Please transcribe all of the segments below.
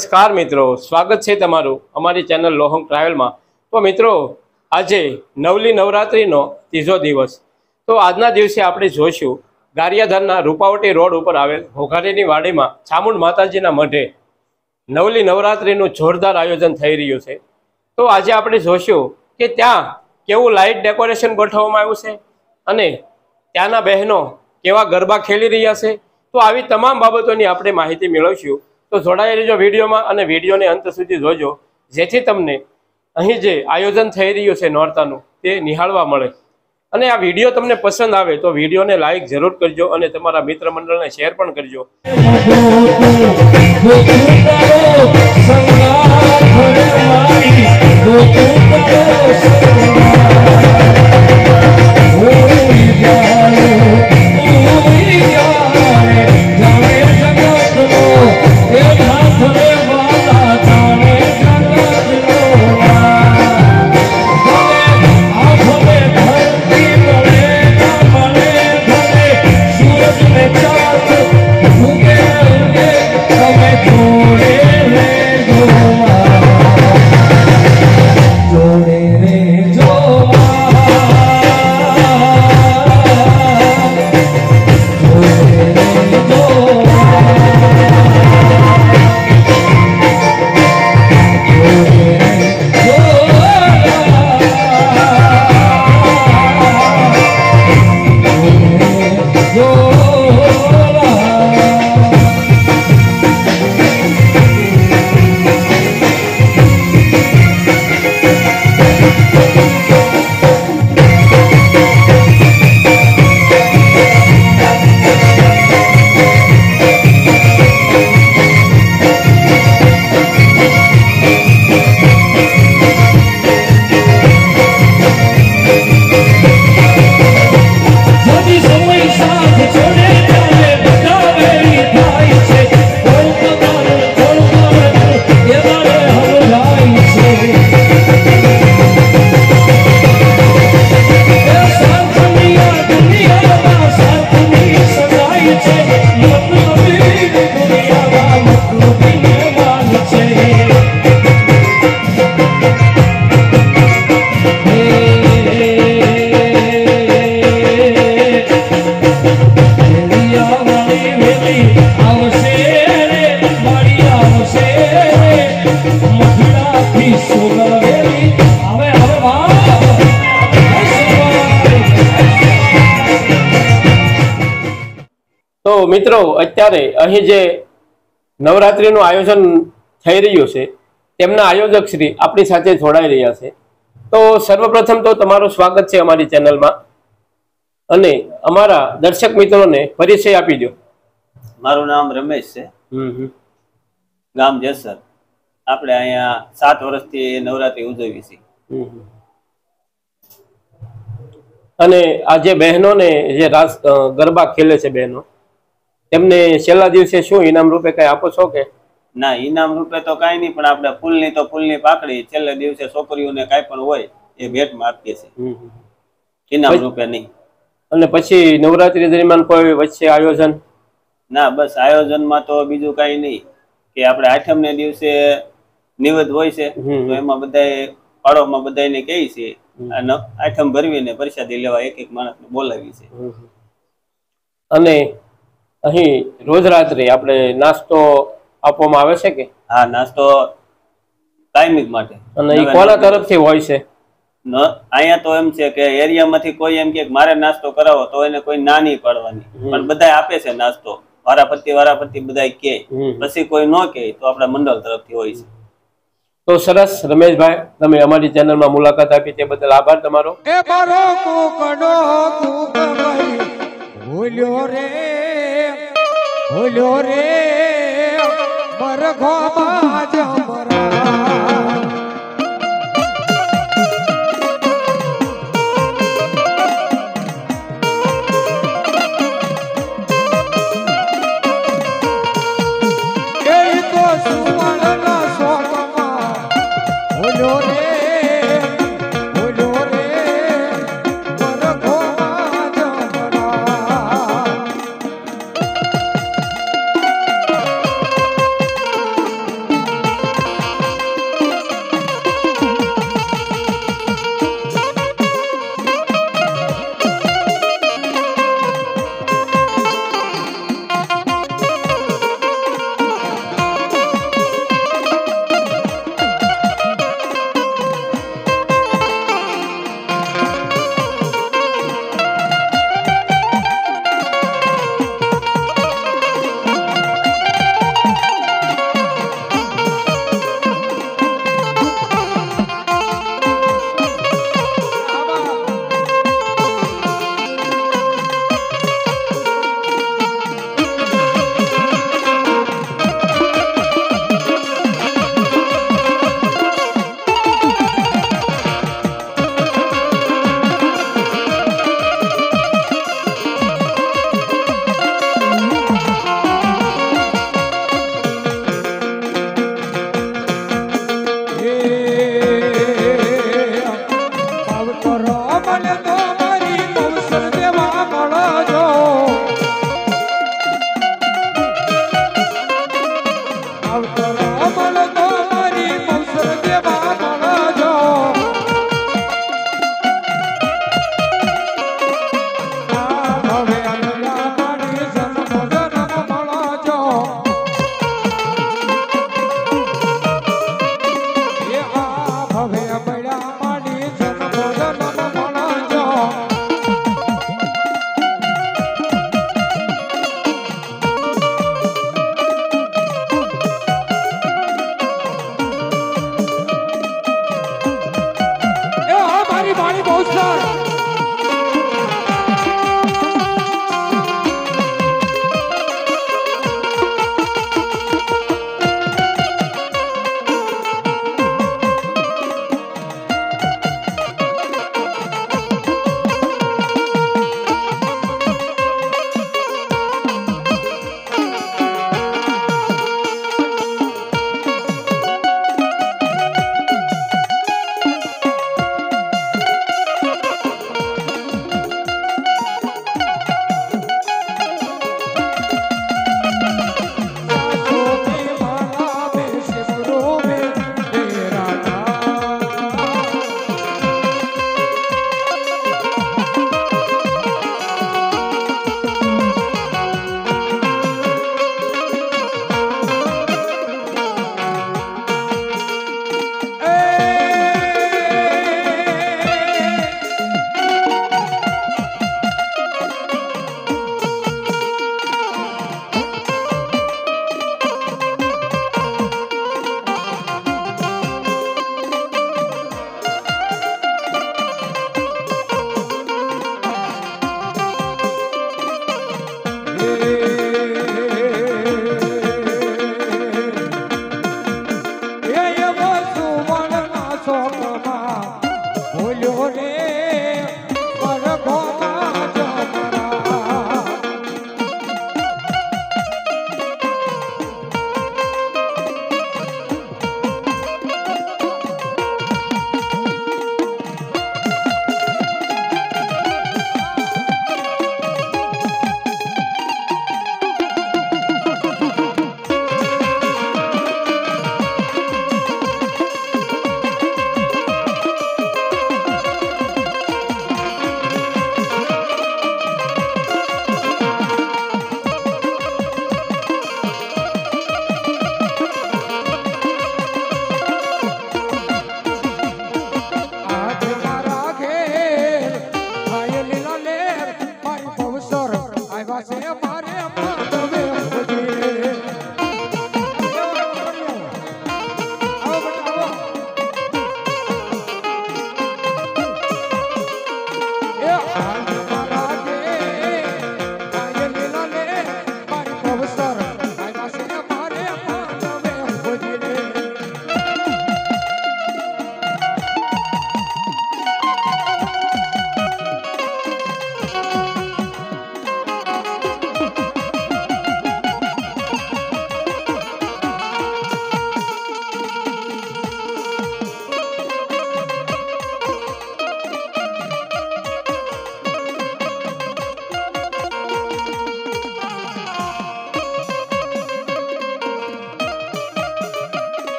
નમસ્કાર મિત્રો, સ્વાગત છે તમારું અમારી ચેનલ લોહંગ ટ્રાવેલમાં. તો મિત્રો, આજે નવલી નવરાત્રિનો ત્રીજો દિવસ. તો આજના દિવસે આપણે જોઈશું ગારિયાધારના રૂપાવટી રોડ ઉપર આવેલ ઘોઘારીની વાડીમાં ચામુંડ માતાજીના મઢે નવલી નવરાત્રિનું જોરદાર આયોજન થઈ રહ્યું છે. તો આજે આપણે જોઈશું કે ત્યાં કેવું લાઇટ ડેકોરેશન ગોઠવવામાં આવ્યું છે અને ત્યાંના બહેનો કેવા ગરબા ખેલી રહ્યા છે. તો આવી તમામ બાબતોની આપણે માહિતી મેળવશું. તો જોડાઈ રહેજો વિડીયોમાં અને વિડીયોને અંત સુધી જોજો. જેથી તમને અહીં જે આયોજન થઈ રહ્યું છે નોરતાનું, તે નિહાળવા મળે. અને આ વીડિયો તમને પસંદ આવે તો વિડીયોને લાઈક જરૂર કરજો અને તમારા મિત્ર મંડળને શેર પણ કરજો. તો મિત્રો અત્યારે અહીં જે નવરાત્રિનું આયોજન થઈ રહ્યું છે તેમના આયોજક શ્રી આપણી સાથે જોડાઈ રહ્યા છે. તો સર્વપ્રથમ તો તમારું સ્વાગત છે અમારી ચેનલમાં. અને અમારા દર્શક મિત્રોને પરિચય આપી દો. મારું નામ રમેશ છે. ગામ જેસર. આપણે અહીંયા સાત વર્ષથી નવરાત્રી ઉજવી છે. અને આ જે બહેનોને જે રાસ ગરબા ખેલે છે બહેનો તેમને છેલ્લા દિવસે શું ઇનામ રૂપે કઈ આપો છો કે? ના ઇનામ રૂપે તો કાંઈ નહીં પણ આપણે ફૂલની તો ફૂલની પાકડી. છેલ્લે દિવસે છોકરીઓને કાંઈ પણ હોય એ ભેટમાં આપીએ છીએ. ઇનામ રૂપે નહીં. અને પછી નવરાત્રી દરમિયાન કોઈ વચ્ચે આયોજન? ના બસ આયોજનમાં તો બીજું કાંઈ નહીં કે આપણે આઠમને દિવસે નિવેદ હોય છે તો એમાં બધા પાડોમાં બધાને કહે છે આઠમ ભરવીને પ્રસાદી લેવા એક એક માણસને બોલાવી છે અને અહીં રોજ રાત્રે આપણે નાસ્તો આપવામાં આવે છે કે? હા નાસ્તો ટાઈમિંગ માટે. અને એ કોના તરફથી હોય છે? અહીંયા તો એમ છે કે એરિયામાંથી કોઈ એમ કે મારે નાસ્તો કરાવો તો એને કોઈ ના નહીં પાડવાની પણ બધા આપે છે નાસ્તો. વારાફરતી વારાફરતી બધા કે. પછી કોઈ ન કે તો આપણા મંડળ તરફથી હોય છે. તો સરસ રમેશભાઈ તમે અમારી ચેનલમાં મુલાકાત આપી તે બદલ આભાર તમારો. એ મારો કુકડો ભૂલ્યો રે. ભૂલ્યો રે મરઘો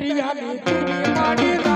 દરિયાની તીરી માડી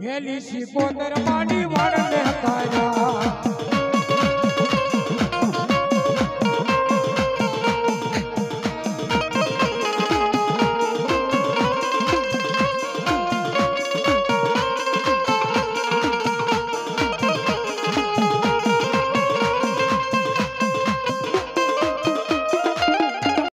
મારી. વેલી સિકોતર માડી વાળ તારા